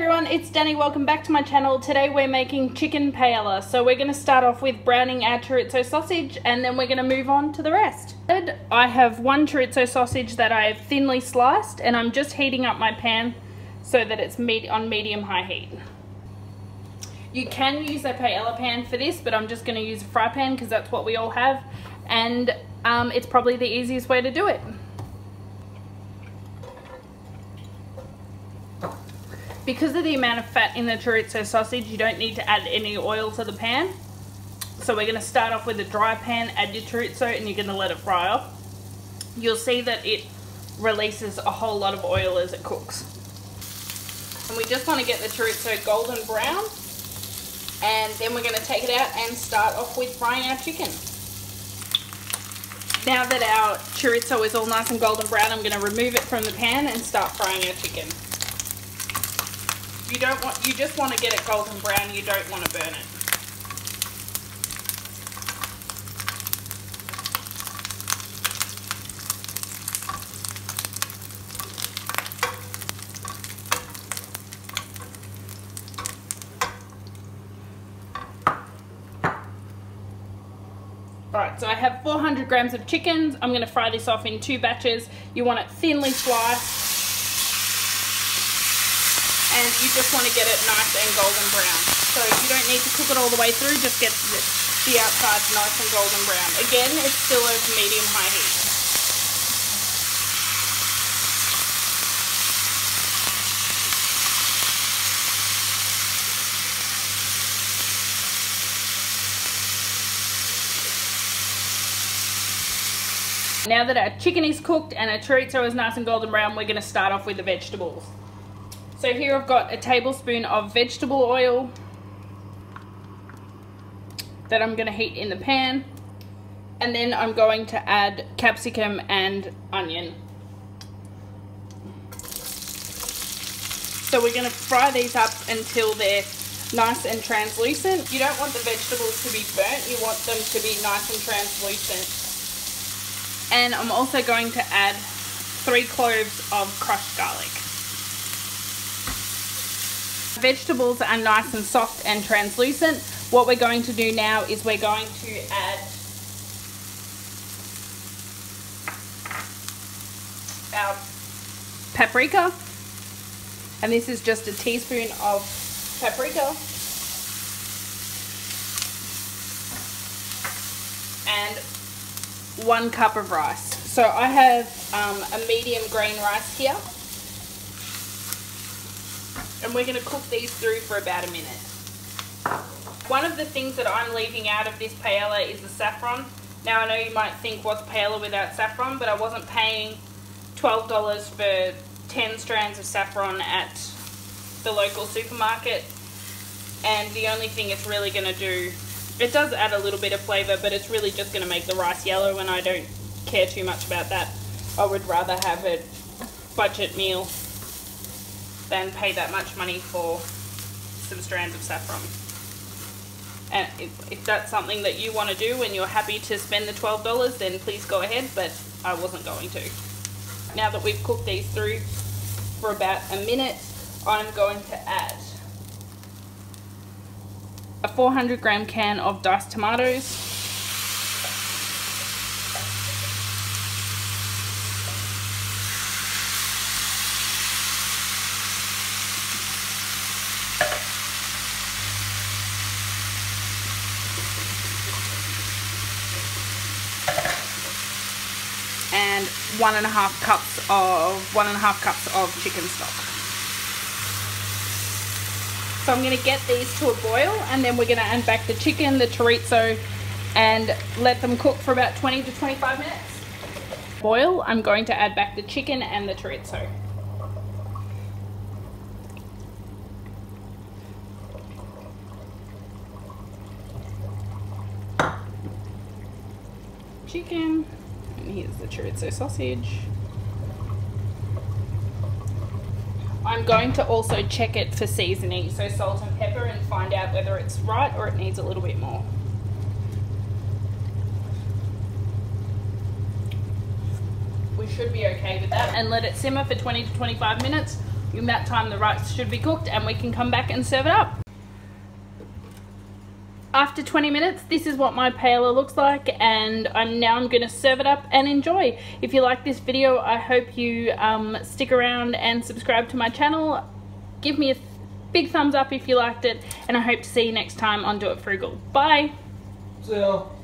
it's Dani. Welcome back to my channel. Today we're making chicken paella. So we're going to start off with browning our chorizo sausage and then we're going to move on to the rest. I have one chorizo sausage that I have thinly sliced and I'm just heating up my pan so that it's on medium-high heat. You can use a paella pan for this, but I'm just going to use a fry pan because that's what we all have. And um, it's probably the easiest way to do it. Because of the amount of fat in the chorizo sausage, you don't need to add any oil to the pan. So we're going to start off with a dry pan, add your chorizo, and you're going to let it fry off. You'll see that it releases a whole lot of oil as it cooks. And we just want to get the chorizo golden brown. And then we're going to take it out and start off with frying our chicken. Now that our chorizo is all nice and golden brown, I'm going to remove it from the pan and start frying our chicken. You don't want, you just want to get it golden brown, you don't want to burn it. Alright, so I have 400 grams of chickens. I'm going to fry this off in two batches. You want it thinly sliced and you just want to get it nice and golden brown. So you don't need to cook it all the way through, just get the, the outside nice and golden brown. Again, it's still over medium-high heat. Now that our chicken is cooked and our chorizo is nice and golden brown, we're going to start off with the vegetables. So here I've got a tablespoon of vegetable oil that I'm going to heat in the pan. And then I'm going to add capsicum and onion. So we're going to fry these up until they're nice and translucent. You don't want the vegetables to be burnt, you want them to be nice and translucent. And I'm also going to add three cloves of crushed garlic. Vegetables are nice and soft and translucent. What we're going to do now is we're going to add our paprika. And this is just a teaspoon of paprika. And one cup of rice. So I have um, a medium grain rice here and we're going to cook these through for about a minute. One of the things that I'm leaving out of this paella is the saffron. Now I know you might think what's paella without saffron, but I wasn't paying $12 for 10 strands of saffron at the local supermarket. And the only thing it's really going to do, it does add a little bit of flavour, but it's really just going to make the rice yellow and I don't care too much about that. I would rather have a budget meal than pay that much money for some strands of saffron. And if, if that's something that you want to do and you're happy to spend the $12, then please go ahead, but I wasn't going to. Now that we've cooked these through for about a minute, I'm going to add a 400 gram can of diced tomatoes, and one and a half cups of one and a half cups of chicken stock. So I'm going to get these to a boil and then we're going to add back the chicken, the chorizo and let them cook for about 20 to 25 minutes. Boil, I'm going to add back the chicken and the chorizo. Chicken. And here's the chorizo sausage. I'm going to also check it for seasoning, so salt and pepper, and find out whether it's right or it needs a little bit more. We should be okay with that. And let it simmer for 20 to 25 minutes In that time the rice should be cooked and we can come back and serve it up. After 20 minutes, this is what my paella looks like and I'm now I'm going to serve it up and enjoy. If you like this video, I hope you um, stick around and subscribe to my channel. Give me a big thumbs up if you liked it and I hope to see you next time on Do It Frugal. Bye! See ya.